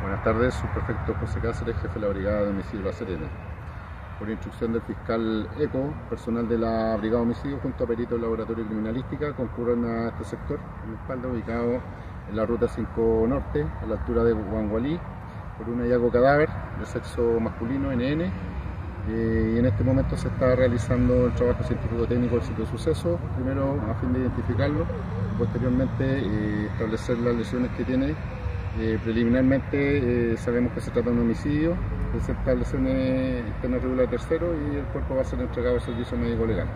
Buenas tardes, subprefecto José Cáceres, jefe de la Brigada de Homicidio La Serena. Por instrucción del fiscal ECO, personal de la Brigada de Homicidio junto a peritos del Laboratorio Criminalística concurren a este sector, en espalda, ubicado en la Ruta 5 Norte, a la altura de Guangualí, por un hallazgo cadáver de sexo masculino NN. Eh, y en este momento se está realizando el trabajo científico técnico del sitio suceso, primero a fin de identificarlo, posteriormente eh, establecer las lesiones que tiene eh, preliminarmente eh, sabemos que se trata de un homicidio, presenta lesiones externas regulares tercero y el cuerpo va a ser entregado al servicio médico legal.